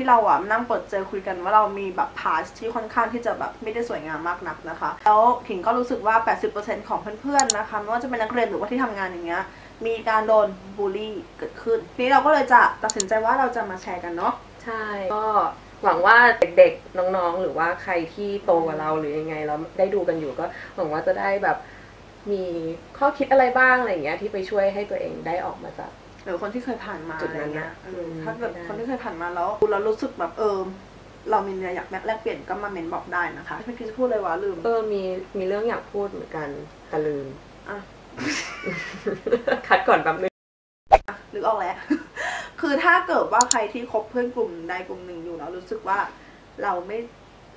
ที่เราอะนั่งเปิดเจอคุยกันว่าเรามีแบบพาสที่ค่อนข้างที่จะแบบไม่ได้สวยงามมากนักนะคะ แล้วถิงก็รู้สึกว่า 80%ของเพื่อนๆนะคะไม่ว่าจะเป็นนักเรียนหรือว่าที่ทำงานอย่างเงี้ยมีการโดนบูลลี่เกิดขึ้นทีนี้เราก็เลยจะตัดสินใจว่าเราจะมาแชร์กันเนาะใช่ก็หวังว่าเด็กๆน้องๆ หรือว่าใครที่โตกว่าเราหรือยังไงเราได้ดูกันอยู่ก็หวังว่าจะได้แบบมีข้อคิดอะไรบ้างอะไรอย่างเงี้ยที่ไปช่วยให้ตัวเองได้ออกมาจาก หรือคนที่เคยผ่านมาจุดนั้นอะไรเงี้ยนะเอออืมถ้าเกิดได้ คนที่เคยผ่านมาแล้วเรารู้สึกแบบเออเรามีอะไรอยากแลกเปลี่ยนก็มาเมนบอกได้นะคะไม่คิดจะพูดเลยว่าลืมเออมีมีเรื่องอยากพูดเหมือนกันแต่ลืม อะ คัดก่อนแป๊บนึง นึกออกแล้ว คือถ้าเกิดว่าใครที่คบเพื่อนกลุ่มใดกลุ่มหนึ่งอยู่แล้วรู้สึกว่าเราไม่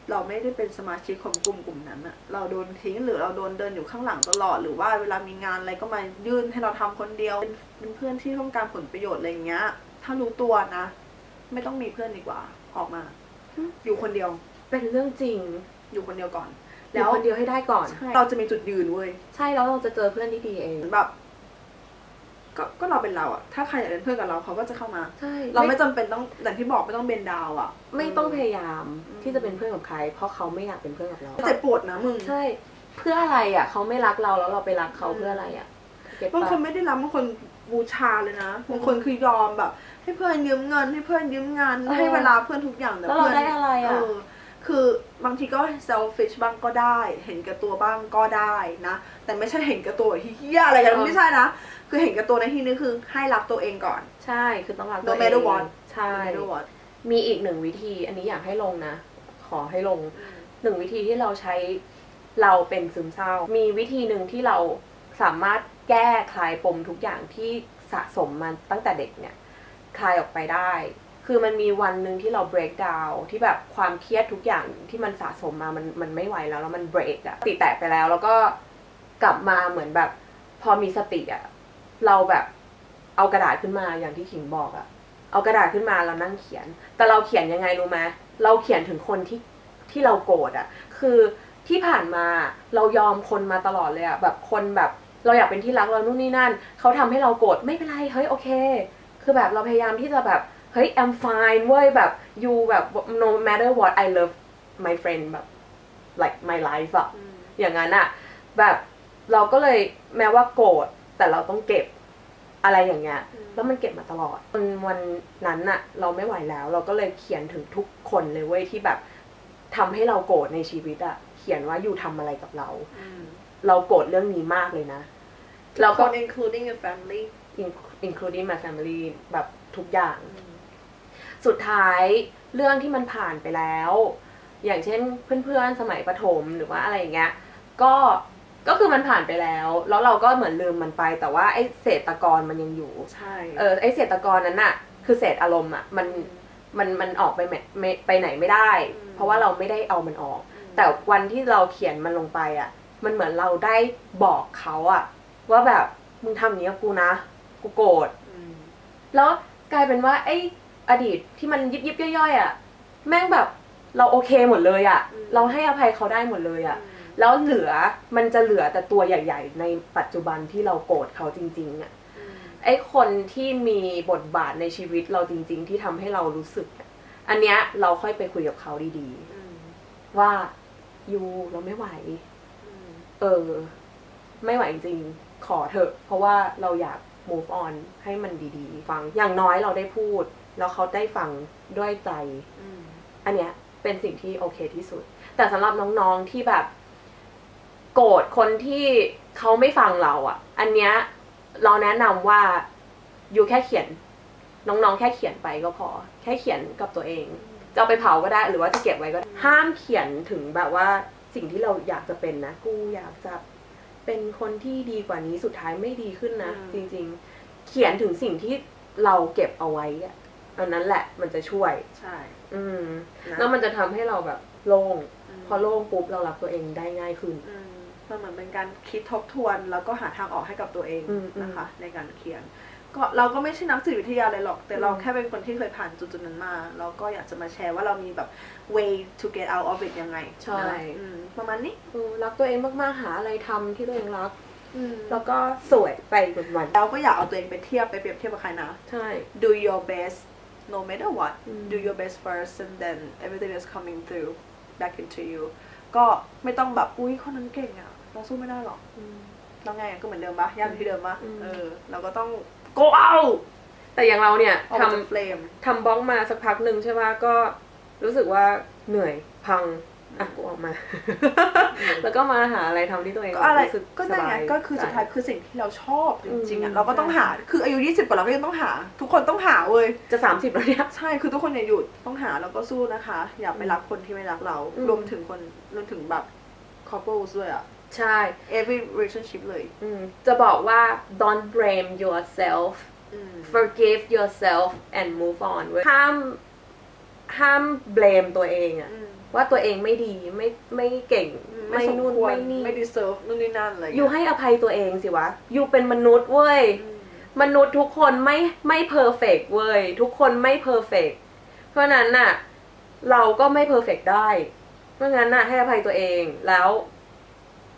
เราไม่ได้เป็นสมาชิกของกลุ่มกลุ่มนั้นอะเราโดนทิ้งหรือเราโดนเดินอยู่ข้างหลังตลอดหรือว่าเวลามีงานอะไรก็มายื่นให้เราทำคนเดียวเป็นเป็นเพื่อนที่ต้องการผลประโยชน์อะไรอย่างเงี้ย ถ้ารู้ตัวนะ ไม่ต้องมีเพื่อนดีกว่า ออกมา อยู่คนเดียว เป็นเรื่องจริง อยู่คนเดียวก่อน แล้แล้ววคนเดียวให้ได้ก่อน เราจะมีจุดยืนเว้ย ใช่แล้วเราจะเจอเพื่อนที่ดีเองเหมือนแบบ ก็ก็เราเป็นเราอะถ้าใครอยากเป็นเพื่อนกับเราเขาก็จะเข้ามา ใช่เราไม่จำเป็นต้องอย่างที่บอกไม่ต้องเบนดาวอะไม่ต้องพยายามอืมที่จะเป็นเพื่อนกับใคร เพราะเขาไม่อยากเป็นเพื่อนกับเรา เจ็บปวดนะมึง ใช่ เพื่ออะไรอะเขาไม่รักเราแล้วเราไปรักเขาเพื่ออะไรอะเก็ตบางปะคนไม่ได้รับบางคนบูชาเลยนะบางคนคือยอมแบบ ให้เพื่อนยืมเงินให้เพื่อนยืมงานเออให้เวลาเพื่อนทุกอย่างแต่แล้วเราเพื่อนได้อะไรอะ เคือ บางทีก็ selfish บ้างก็ได้ เห็นแก่ตัวบ้างก็ได้นะ แต่ไม่ใช่เห็นแก่ตัวเฮียอะไรกันไม่ใช่นะ คือเห็นแก่ตัวในที่นี้คือให้รักตัวเองก่อน ใช่คือต้องรัก No ตัวเอง matter what ใช่ไม่รู้ว่ามีอีกหนึ่งวิธี อันนี้อยากให้ลงนะ ขอให้ลงหนึ่งวิธีที่เราใช้เราเป็นซึมเศร้า มีวิธีหนึ่งที่เราสามารถแก้คลายปมทุกอย่างที่สะสมมาตั้งแต่เด็กเนี่ยคลายออกไปได้ คือมันมีวันหนึ่งที่เรา break down ที่แบบความเครียดทุกอย่างที่มันสะสมมามันมันไม่ไหวแล้วแล้วมัน break อะติแตกไปแล้ว แล้วก็กลับมาเหมือนแบบ พอมีสติอะเราแบบเอากระดาษขึ้นมาอย่างที่ขิงบอกอะเอากระดาษขึ้นมาเรานั่งเขียน แต่เราเขียนยังไงรู้ไหมเราเขียนถึงคนที่ที่เราโกรธอะคือที่ผ่านมาเรายอมคนมาตลอดเลยอะแบบคนแบบ เราอยากเป็นที่รักเรานู่นนี่นั่นเขาทำให้เราโกรธไม่เป็นไรเฮ้ยโอเค คือแบบเราพยายามที่จะแบบ เฮ้ย I'm fine เว้ยแบบ you แบบ no matter what I love my friend แบบ like my life อะอย่างนั้นอะแบบเราก็เลยแม้ว่าโกรธแต่เราต้องเก็บอะไรอย่างเงี้ยอืมแล้วมันเก็บมาตลอดวันวันนั้นอะเราไม่ไหวแล้ว เราก็เลยเขียนถึงทุกคนเลยเว้ยที่แบบทำให้เราโกรธในชีวิตอะเขียนว่าอยู่ทำอะไรกับเรา เราโกรธเรื่องนี้มากเลยนะเราเราก็ก็ including your family including my family แบบทุกอย่าง สุดท้ายเรื่องที่มันผ่านไปแล้ว อย่างเช่นเพื่อนๆสมัยประถมหรือว่าอะไรอย่างเงี้ยก็ก็คือมันผ่านไปแล้ว แล้วเราก็เหมือนลืมมันไป แต่ว่าไอ้เศษตะกอนมันยังอยู่ใช่เออไอ้เศษตะกอนนั้นน่ะคือเศษอารมณ์อะมันมันมันออกไปไม่ไม่ไปไหนไม่ได้อืมเพราะว่าเราไม่ได้เอามันออก แต่วันที่เราเขียนมันลงไปอะมันเหมือนเราได้บอกเขาอะว่าแบบมึงทำอย่างนี้กับกูนะ กูโกรธอืมแล้วกลายเป็นว่าไอ้ อดีตที่มันยิบยิบย่อยๆอะแม่งแบบเราโอเคหมดเลยอะ เราให้อภัยเขาได้หมดเลยอะ แล้วเหลือมันจะเหลือแต่ตัวใหญ่ ๆ ในปัจจุบันที่เราโกรธเขาจริง ๆ อะไอ้คนที่มีบทบาทในชีวิตเราจริง ๆ ที่ทำให้เรารู้สึกอะอันเนี้ยเราค่อยไปคุยกับเขาดีๆว่ายูเราไม่ไหว เออ ไม่ไหวจริงๆขอเถอะ เพราะว่าเราอยาก move on ให้มันดีๆ ฟังอย่างน้อยเราได้พูด แล้วเขาได้ฟังด้วยใจ อันเนี้ยเป็นสิ่งที่โอเคที่สุด แต่สำหรับน้องๆที่แบบ โกรธคนที่เขาไม่ฟังเราอะ อันเนี้ยเราแนะนำว่าอยู่แค่เขียน น้องๆ แค่เขียนไปก็พอ แค่เขียนกับตัวเอง จะเอาไปเผาก็ได้ หรือว่าจะเก็บไว้ก็ได้ ห้ามเขียนถึงแบบว่าสิ่งที่เราอยากจะเป็นนะ กูอยากจะเป็นคนที่ดีกว่านี้สุดท้ายไม่ดีขึ้นนะอืมจริง ๆ เขียนถึงสิ่งที่เราเก็บเอาไว้อะ อันนั้นแหละมันจะช่วย ใช่ อืม นะ แล้วมันจะทำให้เราแบบโล่งอืมพอโล่งปุ๊บเรารักตัวเองได้ง่ายขึ้น อืมมันเหมือนเป็นการคิดทบทวน แล้วก็หาทางออกให้กับตัวเองอืมอืมนะคะ ในการเขียน ก็เราก็ไม่ใช่นักจิตวิทยาเลยหรอก แต่เราอืม แค่เป็นคนที่เคยผ่านจุดๆนั้นมาแล้วก็อยากจะมาแชร์ว่าเรามีแบบ way to get out of it ยังไงใช่ นะอืมประมาณนี้เออรักตัวเองมากๆหาอะไรทำที่ตัวเองรักอืมแล้วก็สวยไปกับมันเราก็อยากเอาตัวเองไปเทียบไปเปรียบเทียบกับใครนะ ใช่ do your best no matter what อืม do your best first and then everything is coming through back into you ก็ไม่ต้องแบบอุ้ยคนนั้นเก่งอะเราสู้ไม่ได้หรอกแล้วไงก็เหมือนเดิมปะย่างที่เดิมปะอืมเออเราก็ต้อง go out แต่อย่างเราเนี่ยออกทมาจากเฟลมำทำบล็อกมาสักพักหนึ่งใช่ไหมก็รู้สึกว่าเหนื่อยพัง อะกูออกมา แล้วก็มาหาอะไรทำที่ตัวเองก็อะไรรู้สึกก็นั่นไงสบายก็คือสุดท้ายใจคือสิ่งที่เราชอบจริงๆอือะมเราก็ต้องหาคืออายุ20กว่าเราก็ยังต้องหา ทุกคนต้องหาเว้ยจะสามสิบแล้วเนี่ยใช่คือทุกคนอย่าหยุดต้องหาแล้วก็สู้นะคะ อย่าไปรักคนที่ไม่รักเราอืมรวมถึงคนรวมถึงแบบ couples ด้วยอะใช่ every relationship เลยอืมจะบอกว่า don't blame yourself อืม forgive yourself and move on เว้ยห้ามห้าม blame ตัวเองอะอืม ว่าตัวเองไม่ดีไม่ไม่เก่ง ไม่ไม่สมนู่นควรไม่นี่ไม่ deserve นู่นนี่นั่นอะไรอยู่ให้อภัยตัวเองสิวะ อยู่เป็นมนุษย์เว้ยอืมมนุษย์ทุกคนไม่ไม่ perfect เว้ย ทุกคนไม่ perfect เพราะฉะนั้นน่ะ เราก็ไม่ perfect ได้ เพราะงั้นน่ะ ให้อภัยตัวเองแล้ว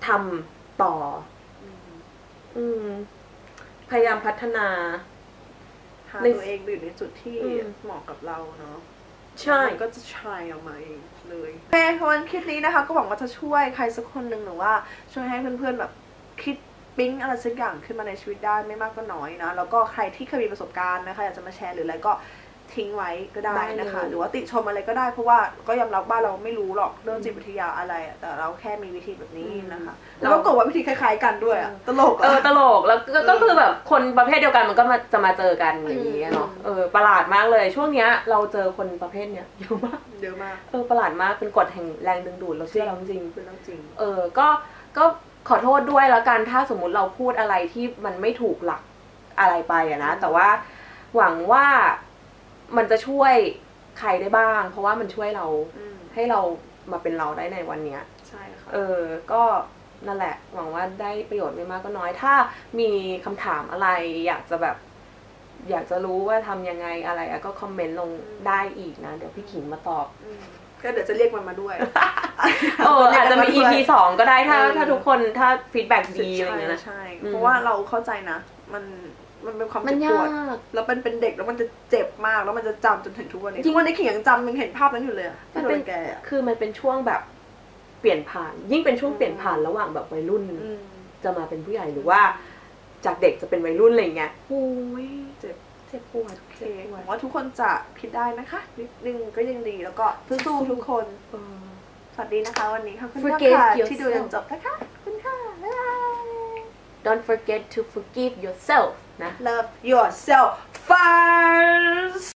ทำต่อ อืมอืมพยายามพัฒนาหาในตัวเองไปอยู่ในจุดที่อืมเหมาะกับเราเนาะ ใช่ มันก็จะชายออกมาเองเลยโอเควันคลิปนี้นะคะ ก็หวังว่าจะช่วยใครสักคนหนึ่งหรือว่าช่วยให้เพื่อนๆแบบคิดปิ๊งอะไรสักอย่างขึ้นมาในชีวิตได้ไม่มากก็น้อยนะ แล้วก็ใครที่เคยมีประสบการณ์นะคะอยากจะมาแชร์หรืออะไรก็ ทิ้งไว้ก็ได้นะคะได้เลยหรือว่าติชมอะไรก็ได้ เพราะว่าก็ยอมรับว่าเราไม่รู้หรอกเรื่องจิตวิทยาอะไรอะแต่เราแค่มีวิธีแบบนี้นะคะแล้วก็กดว่าวิธีคล้ายๆกันด้วยอะตลกเอออะตลกแล้วก็ก็คือแบบคนประเภทเดียวกันมันก็มาจะมาเจอกันอย่างนี้ยเนาะอืมเออประหลาดมากเลย ช่วงเนี้ยเราเจอคนประเภทเนี้ยเยอะมากเยอะมากเออประหลาดมากเป็นกฎแห่งแรงดึงดูดเราเชื่อเราจริงเป็นเรื่องจริง เออก็ก็ขอโทษด้วยแล้วกันถ้าสมมุติเราพูดอะไรที่มันไม่ถูกหลักอะไรไปอะนะแต่ว่าหวังว่า มันจะช่วยใครได้บ้าง เพราะว่ามันช่วยเราอืมให้เรามาเป็นเราได้ในวันเนี้ยใช่ค่ะเออ ก็นั่นแหละ หวังว่าได้ประโยชน์ไม่มากก็น้อย ถ้ามีคำถามอะไรอยากจะแบบ อยากจะรู้ว่าทำยังไงอะไรอะก็คอมเมนต์ลงได้อีกนะ เดี๋ยวพี่ขิงมาตอบอืมก็เดี๋ยวจะเรียกมันมาด้วยเอออาจจะมี EP สองก็ได้ถ้าเออถ้าทุกคนถ้าฟีดแบ็ดีอะไรอย่างเงี้ยนะใช่อืมเพราะว่าเราเข้าใจนะ มัน มันเป็นความมันเจ็บปยาวด ก แล้วเป็นเป็นเด็กแล้วมันจะเจ็บมากแล้วมันจะจำจนถึงทุกวันนี้จริงทุกวันนี้ขิงยังจำยังเห็นภาพนั้นอยู่เลยอะมันที่โดเป็นนแกอะคือมันเป็นช่วงแบบเปลี่ยนผ่าน ยิ่งเป็นช่วงอืมเปลี่ยนผ่านระหว่างแบบวัยรุ่น อืมจะมาเป็นผู้ใหญ่หรือว่า จากเด็กจะเป็นวัยรุ่นอะไรอย่างเงี้ยโอ้ยเจ็บ เจ็บปวดโอเคเจ็บปหววัดงว่าทุกคนจะคิดได้นะคะ นิดนึงก็ยังดีแล้วก็สู้ๆทุกคน เออ สวัสดีนะคะวันนี้ขอบคุณมาก Forgive ค่ะ yourself ที่ดูจนจบนะคะขอบคุณค่ะบ๊ายบาย don't forget to forgive yourself love yourself first